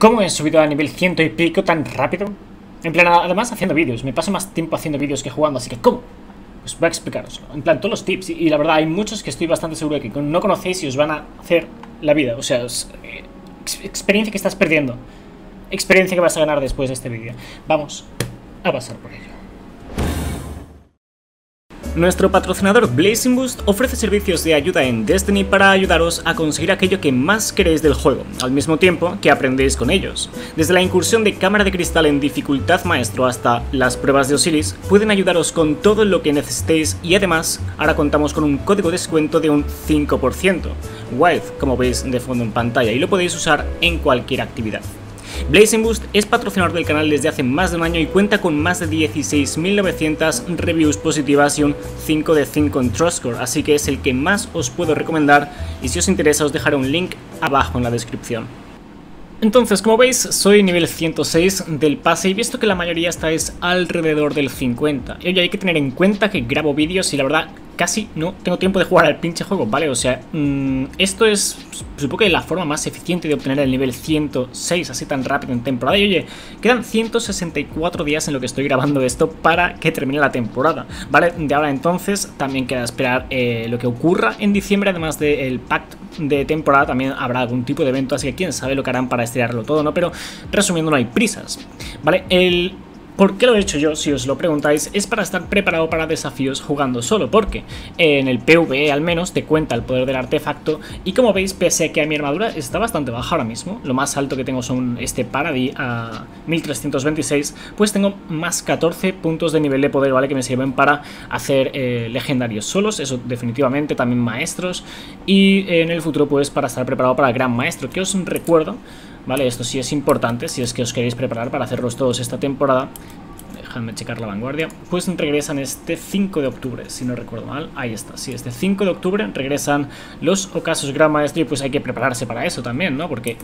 ¿Cómo he subido a nivel ciento y pico tan rápido? En plan, además haciendo vídeos. Me paso más tiempo haciendo vídeos que jugando, así que ¿cómo? Pues voy a explicaroslo. En plan, todos los tips. Y, la verdad, hay muchos que estoy bastante seguro de que no conocéis y os van a hacer la vida. O sea, eh, experiencia que estás perdiendo. Experiencia que vas a ganar después de este vídeo. Vamos a pasar por ello. Nuestro patrocinador Blazing Boost ofrece servicios de ayuda en Destiny para ayudaros a conseguir aquello que más queréis del juego, al mismo tiempo que aprendéis con ellos. Desde la incursión de cámara de cristal en dificultad maestro hasta las pruebas de Osiris, pueden ayudaros con todo lo que necesitéis y además ahora contamos con un código de descuento de un 5%, Wild, como veis de fondo en pantalla, y lo podéis usar en cualquier actividad. Blazing Boost es patrocinador del canal desde hace más de un año y cuenta con más de 16.900 reviews positivas y un 5 de 5 en Trustcore, así que es el que más os puedo recomendar y si os interesa os dejaré un link abajo en la descripción. Entonces, como veis, soy nivel 106 del pase y visto que la mayoría estáis alrededor del 50. Y oye, hay que tener en cuenta que grabo vídeos y la verdad casi no tengo tiempo de jugar al pinche juego, ¿vale? O sea, mm, esto es, supongo que la forma más eficiente de obtener el nivel 106 así tan rápido en temporada. Y oye, quedan 164 días en lo que estoy grabando esto para que termine la temporada, ¿vale? De ahora entonces también queda esperar eh, lo que ocurra en diciembre, además del pacto de temporada también habrá algún tipo de evento, así que quién sabe lo que harán para estirarlo todo, ¿no? Pero resumiendo, no hay prisas, ¿vale? El ¿Por qué lo he hecho yo? Si os lo preguntáis, es para estar preparado para desafíos jugando solo, porque en el PvE al menos te cuenta el poder del artefacto y como veis, pese a que mi armadura está bastante baja ahora mismo, lo más alto que tengo son este Paradis a 1326, pues tengo más 14 puntos de nivel de poder, ¿vale? Que me sirven para hacer eh, legendarios solos, eso definitivamente, también maestros y en el futuro pues para estar preparado para el gran maestro, que os recuerdo ¿vale? Esto sí es importante si es que os queréis preparar para hacerlos todos esta temporada. Déjame checar la vanguardia. Pues regresan este 5 de octubre, si no recuerdo mal. Ahí está, sí, este 5 de octubre regresan los ocasos Gran Maestro y pues hay que prepararse para eso también, ¿no? Porque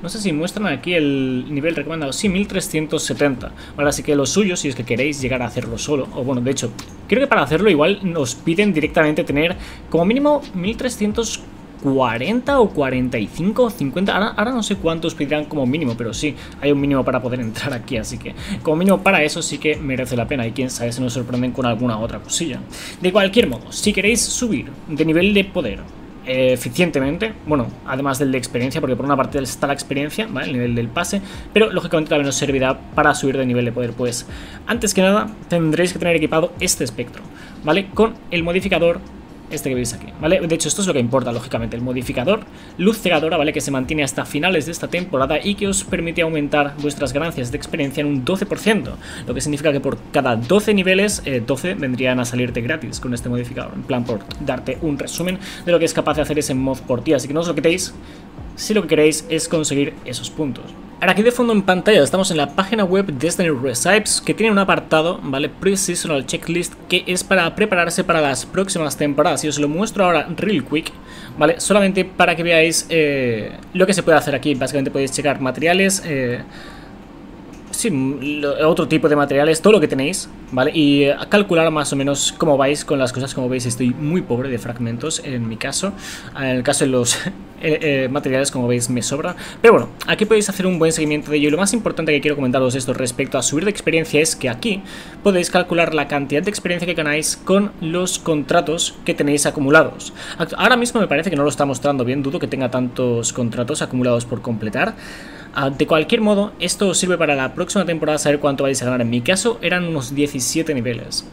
no sé si muestran aquí el nivel recomendado. Sí, 1370. Vale, así que lo suyo, si es que queréis llegar a hacerlo solo, o bueno, de hecho, creo que para hacerlo igual nos piden directamente tener como mínimo 1340 40 o 45 o 50, ahora, no sé cuántos pedirán como mínimo, pero sí, hay un mínimo para poder entrar aquí, así que como mínimo para eso sí que merece la pena y quién sabe si nos sorprenden con alguna otra cosilla. De cualquier modo, si queréis subir de nivel de poder eh, eficientemente, bueno, además del de experiencia, porque por una parte está la experiencia, ¿vale? el nivel del pase, pero lógicamente también nos servirá para subir de nivel de poder, pues antes que nada tendréis que tener equipado este espectro, ¿vale? Con el modificador este que veis aquí, ¿vale? De hecho, esto es lo que importa, lógicamente, el modificador luz cegadora, ¿vale? Que se mantiene hasta finales de esta temporada y que os permite aumentar vuestras ganancias de experiencia en un 12%, lo que significa que por cada 12 niveles, 12 eh, vendrían a salirte gratis con este modificador, en plan por darte un resumen de lo que es capaz de hacer ese mod por ti, así que no os lo quitéis si lo que queréis es conseguir esos puntos. Ahora aquí de fondo en pantalla estamos en la página web Destiny Recipes que tiene un apartado, ¿vale? Pre-Seasonal Checklist que es para prepararse para las próximas temporadas y os lo muestro ahora real quick, ¿vale? Solamente para que veáis eh, lo que se puede hacer aquí, básicamente podéis checar materiales, eh, sí, otro tipo de materiales, todo lo que tenéis, ¿vale? Y a calcular más o menos cómo vais con las cosas, como veis estoy muy pobre de fragmentos en mi caso, en el caso de los eh, eh, materiales como veis me sobra, pero bueno, aquí podéis hacer un buen seguimiento de ello y lo más importante que quiero comentaros esto respecto a subir de experiencia es que aquí podéis calcular la cantidad de experiencia que ganáis con los contratos que tenéis acumulados. Ahora mismo me parece que no lo está mostrando bien, dudo que tenga tantos contratos acumulados por completar, Ah, de cualquier modo, esto sirve para la próxima temporada saber cuánto vais a ganar. En mi caso eran unos 17 niveles.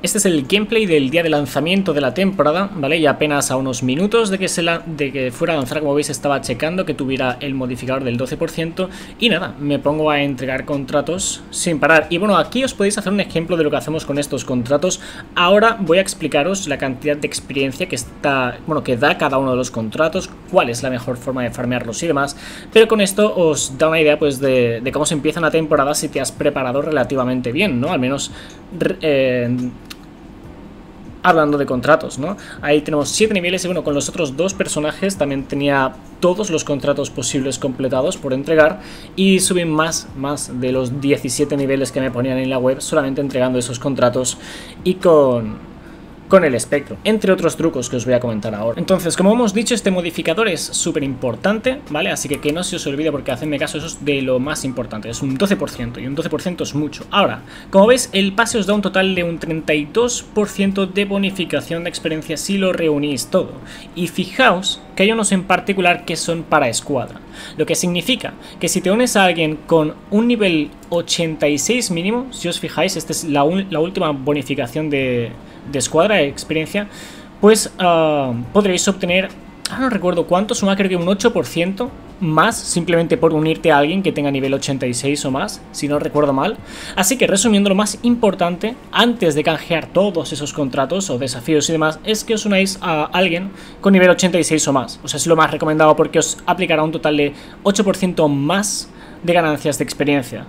Este es el gameplay del día de lanzamiento de la temporada, ¿vale? Y apenas a unos minutos de que, se la, de que fuera a lanzar, como veis, estaba checando que tuviera el modificador del 12%. Y nada, me pongo a entregar contratos sin parar. Y bueno, aquí os podéis hacer un ejemplo de lo que hacemos con estos contratos. Ahora voy a explicaros la cantidad de experiencia que está, bueno, que da cada uno de los contratos, cuál es la mejor forma de farmearlos y demás. Pero con esto os da una idea, pues, de, cómo se empieza una temporada si te has preparado relativamente bien, ¿no? Al menos... Eh, hablando de contratos, ¿no? Ahí tenemos 7 niveles y bueno, con los otros dos personajes también tenía todos los contratos posibles completados por entregar y subí más, más de los 17 niveles que me ponían en la web solamente entregando esos contratos y con con el espectro, entre otros trucos que os voy a comentar ahora. Entonces, como hemos dicho, este modificador es súper importante, ¿vale? Así que que no se os olvide porque hacedme caso, eso es de lo más importante, es un 12% y un 12% es mucho. Ahora, como veis, el pase os da un total de un 32% de bonificación de experiencia si lo reunís todo. Y fijaos que hay unos en particular que son para escuadra, lo que significa que si te unes a alguien con un nivel 86 mínimo, si os fijáis, esta es la, última bonificación de escuadra de experiencia, pues uh, podréis obtener, ah, no recuerdo cuánto, suma creo que un 8% más simplemente por unirte a alguien que tenga nivel 86 o más, si no recuerdo mal. Así que resumiendo, lo más importante antes de canjear todos esos contratos o desafíos y demás es que os unáis a alguien con nivel 86 o más. O sea, es lo más recomendado porque os aplicará un total de 8% más de ganancias de experiencia.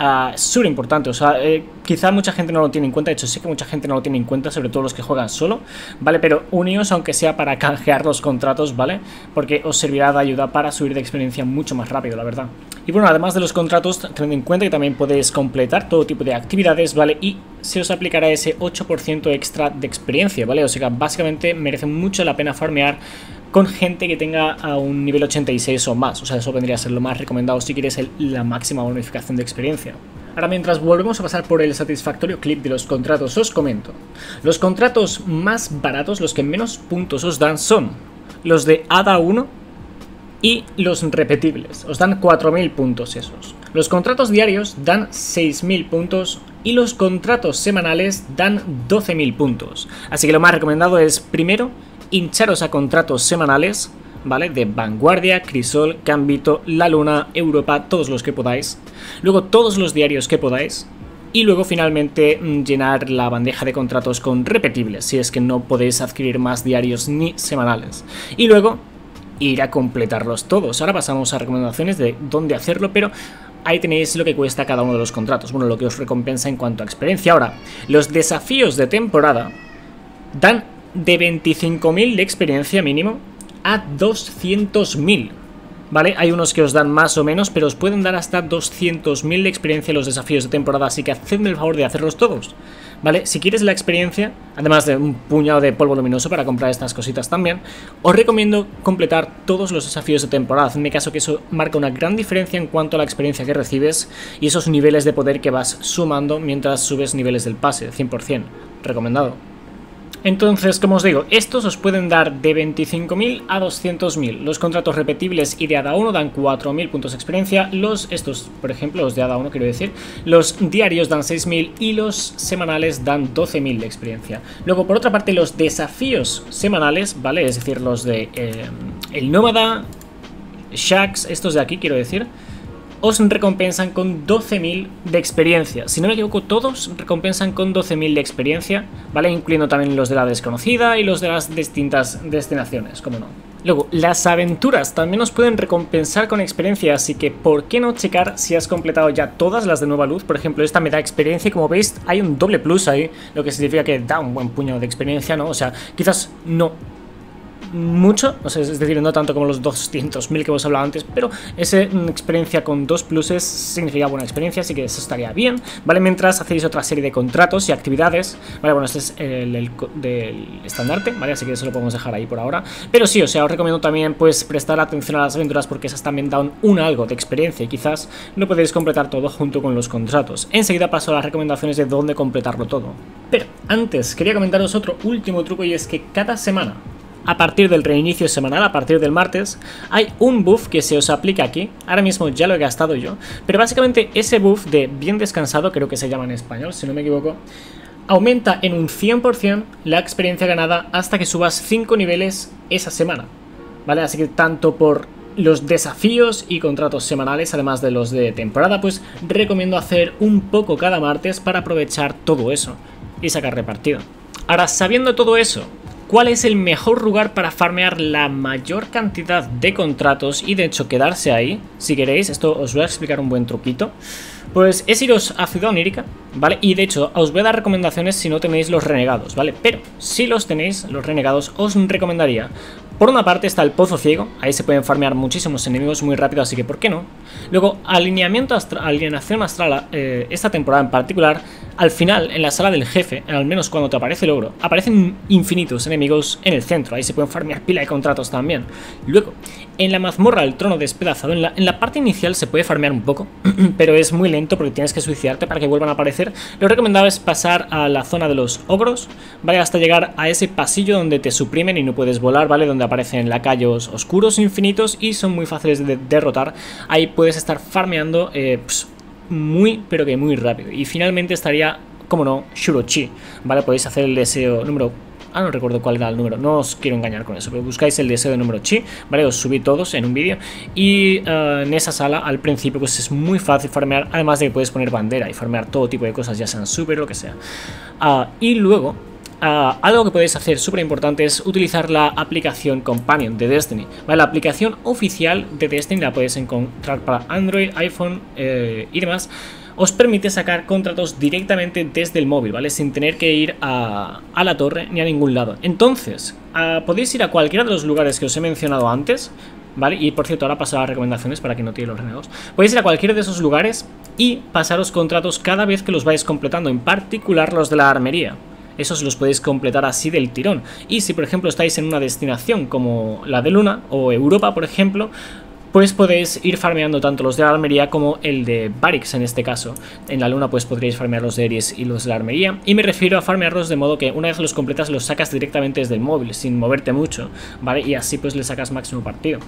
Uh, súper importante, o sea, eh, quizá mucha gente no lo tiene en cuenta, de hecho sé que mucha gente no lo tiene en cuenta, sobre todo los que juegan solo, ¿vale? Pero uníos aunque sea para canjear los contratos, ¿vale? Porque os servirá de ayuda para subir de experiencia mucho más rápido, la verdad. Y bueno, además de los contratos, tened en cuenta que también podéis completar todo tipo de actividades, ¿vale? Y se os aplicará ese 8% extra de experiencia, ¿vale? O sea, básicamente merece mucho la pena farmear con gente que tenga a un nivel 86 o más. O sea, eso vendría a ser lo más recomendado si quieres la máxima bonificación de experiencia. Ahora, mientras volvemos a pasar por el satisfactorio clip de los contratos, os comento. Los contratos más baratos, los que menos puntos os dan, son los de ADA 1 y los repetibles. Os dan 4.000 puntos esos. Los contratos diarios dan 6.000 puntos y los contratos semanales dan 12.000 puntos. Así que lo más recomendado es, primero, hincharos a contratos semanales, ¿vale? De Vanguardia, Crisol, Cambito, La Luna, Europa, todos los que podáis. Luego todos los diarios que podáis. Y luego finalmente mm, llenar la bandeja de contratos con repetibles, si es que no podéis adquirir más diarios ni semanales. Y luego ir a completarlos todos. Ahora pasamos a recomendaciones de dónde hacerlo, pero ahí tenéis lo que cuesta cada uno de los contratos. Bueno, lo que os recompensa en cuanto a experiencia. Ahora, los desafíos de temporada dan de 25.000 de experiencia mínimo a 200.000. ¿Vale? Hay unos que os dan más o menos, pero os pueden dar hasta 200.000 de experiencia en los desafíos de temporada, así que hacedme el favor de hacerlos todos. ¿Vale? Si quieres la experiencia, además de un puñado de polvo luminoso para comprar estas cositas también, os recomiendo completar todos los desafíos de temporada. Hacedme caso que eso marca una gran diferencia en cuanto a la experiencia que recibes y esos niveles de poder que vas sumando mientras subes niveles del pase, 100%. Recomendado. Entonces, como os digo, estos os pueden dar de 25.000 a 200.000. Los contratos repetibles y de ADA 1 dan 4.000 puntos de experiencia. Los, estos, por ejemplo, los de ADA 1 quiero decir, los diarios dan 6.000 y los semanales dan 12.000 de experiencia. Luego, por otra parte, los desafíos semanales, ¿vale? Es decir, los de eh, el Nómada, Shax, estos de aquí quiero decir, os recompensan con 12.000 de experiencia. Si no me equivoco, todos recompensan con 12.000 de experiencia, ¿vale? Incluyendo también los de la desconocida y los de las distintas destinaciones, como no. Luego, las aventuras también os pueden recompensar con experiencia, así que ¿por qué no checar si has completado ya todas las de Nueva Luz? Por ejemplo, esta me da experiencia y como veis hay un doble plus ahí, lo que significa que da un buen puño de experiencia, ¿no? O sea, quizás no mucho, es decir, no tanto como los 200.000 que hemos hablado antes, pero esa experiencia con dos pluses significa buena experiencia, así que eso estaría bien, ¿vale? Mientras hacéis otra serie de contratos y actividades, ¿vale? Bueno, este es el, del estandarte, ¿vale? Así que eso lo podemos dejar ahí por ahora, pero sí, o sea, os recomiendo también, pues, prestar atención a las aventuras porque esas también dan un algo de experiencia y quizás no podéis completar todo junto con los contratos. Enseguida paso a las recomendaciones de dónde completarlo todo. Pero antes, quería comentaros otro último truco y es que cada semana a partir del reinicio semanal, a partir del martes, hay un buff que se os aplica aquí. Ahora mismo ya lo he gastado yo. Pero básicamente ese buff de bien descansado, creo que se llama en español, si no me equivoco, aumenta en un 100% la experiencia ganada hasta que subas 5 niveles esa semana. ¿Vale? Así que tanto por los desafíos y contratos semanales, además de los de temporada, pues recomiendo hacer un poco cada martes para aprovechar todo eso y sacar repartido. Ahora, sabiendo todo eso, cuál es el mejor lugar para farmear la mayor cantidad de contratos y de hecho quedarse ahí, si queréis, esto os voy a explicar un buen truquito, pues es iros a Ciudad Onírica, ¿vale? Y de hecho os voy a dar recomendaciones si no tenéis los renegados, ¿vale? Pero si los tenéis, los renegados, os recomendaría Por una parte está el Pozo Ciego, ahí se pueden farmear muchísimos enemigos muy rápido, así que ¿por qué no? Luego, alineamiento alineación astral, eh, esta temporada en particular, al final, en la sala del jefe, al menos cuando te aparece el ogro, aparecen infinitos enemigos en el centro, ahí se pueden farmear pila de contratos también. Luego, en la mazmorra el trono despedazado, en la, parte inicial se puede farmear un poco, pero es muy lento porque tienes que suicidarte para que vuelvan a aparecer. Lo recomendable es pasar a la zona de los ogros, ¿vale? Hasta llegar a ese pasillo donde te suprimen y no puedes volar, ¿vale? Donde aparecen lacayos oscuros infinitos y son muy fáciles de derrotar. Ahí puedes estar farmeando eh, pues, muy, pero que muy rápido. Y finalmente estaría, como no, Shurochi, ¿vale? Podéis hacer el deseo número Ah, no recuerdo cuál era el número, no os quiero engañar con eso, pero buscáis el deseo de número chi, ¿vale? Os subí todos en un vídeo y eh, en esa sala al principio pues es muy fácil farmear, además de que puedes poner bandera y farmear todo tipo de cosas, ya sean super o lo que sea. Ah, y luego Uh, algo que podéis hacer súper importante es utilizar la aplicación Companion de Destiny. ¿vale? La aplicación oficial de Destiny la podéis encontrar para Android, iPhone eh, y demás. Os permite sacar contratos directamente desde el móvil, ¿vale? Sin tener que ir a, la torre ni a ningún lado. Entonces, uh, podéis ir a cualquiera de los lugares que os he mencionado antes, ¿vale? Y por cierto, ahora paso a las recomendaciones para que no tiene los renegados. Podéis ir a cualquiera de esos lugares y pasaros contratos cada vez que los vais completando, en particular los de la armería esos los podéis completar así del tirón. Y si por ejemplo estáis en una destinación como la de Luna o Europa, por ejemplo, pues podéis ir farmeando tanto los de la armería como el de Barix en este caso. En la luna pues podréis farmear los de Aries y los de la armería. Y me refiero a farmearlos de modo que una vez los completas los sacas directamente desde el móvil, sin moverte mucho, ¿vale? Y así pues le sacas máximo partido.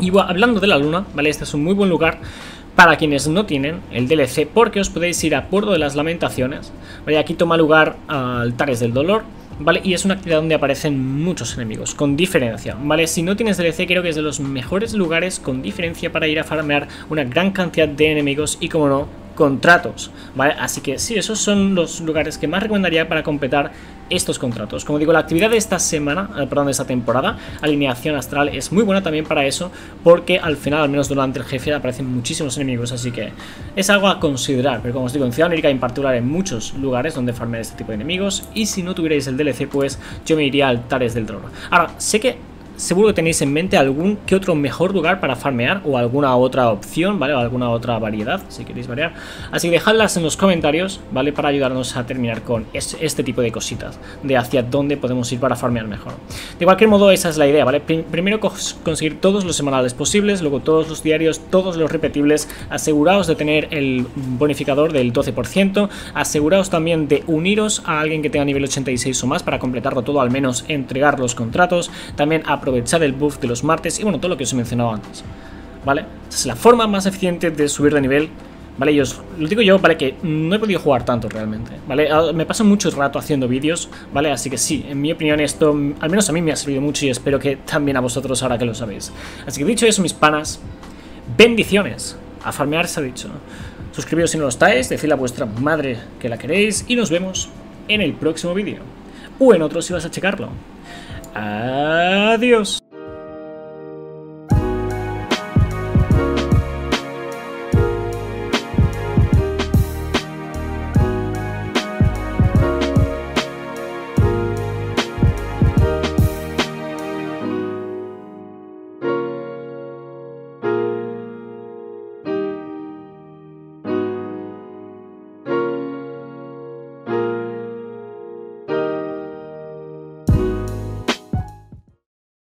Y hablando de la luna, ¿vale? Este es un muy buen lugar para quienes no tienen el DLC, porque os podéis ir a Puerto de las Lamentaciones. ¿vale? Aquí toma lugar Altares del Dolor, ¿vale? Y es una actividad donde aparecen muchos enemigos, con diferencia, ¿vale? Si no tienes DLC, creo que es de los mejores lugares con diferencia para ir a farmear una gran cantidad de enemigos y, como no, contratos, ¿vale? Así que sí, esos son los lugares que más recomendaría para completar estos contratos. Como digo, la actividad de esta semana, eh, perdón, de esta temporada, alineación astral, es muy buena también para eso, porque al final, al menos durante el jefe, aparecen muchísimos enemigos, así que es algo a considerar. Pero como os digo, en Ciudad América en particular hay muchos lugares donde farmear este tipo de enemigos, y si no tuvierais el DLC, pues yo me iría a Altares del Trono. Ahora, sé que seguro que tenéis en mente algún que otro mejor lugar para farmear o alguna otra opción, ¿vale? O alguna otra variedad, si queréis variar. Así que dejadlas en los comentarios, ¿vale? Para ayudarnos a terminar con este tipo de cositas, de hacia dónde podemos ir para farmear mejor. De cualquier modo, esa es la idea, ¿vale? Primero conseguir todos los semanales posibles, luego todos los diarios, todos los repetibles, aseguraos de tener el bonificador del 12%, aseguraos también de uniros a alguien que tenga nivel 86 o más para completarlo todo, al menos entregar los contratos, también aprovechar aprovechar el buff de los martes y bueno, todo lo que os he mencionado antes, ¿vale? es la forma más eficiente de subir de nivel, ¿vale? Y os lo digo yo, ¿vale? Que no he podido jugar tanto realmente, ¿vale? Ah, me paso mucho rato haciendo vídeos, ¿vale? Así que sí, en mi opinión esto, al menos a mí me ha servido mucho y espero que también a vosotros ahora que lo sabéis. Así que dicho eso, mis panas, bendiciones. A farmear se ha dicho. Suscribiros si no lo estáis, decidle a vuestra madre que la queréis y nos vemos en el próximo vídeo. O en otro si vas a checarlo. Adiós.